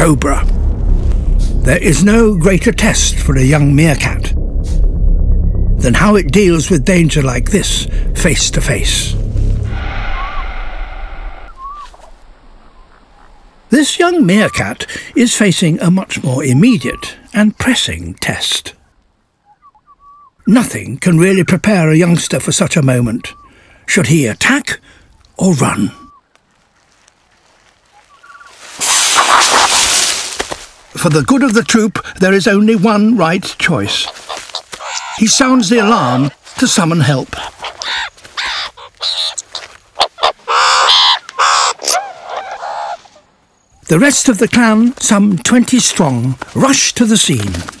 cobra. There is no greater test for a young meerkat than how it deals with danger like this face to face. This young meerkat is facing a much more immediate and pressing test. Nothing can really prepare a youngster for such a moment. Should he attack or run? For the good of the troop, there is only one right choice. He sounds the alarm to summon help. The rest of the clan, some 20 strong, rush to the scene.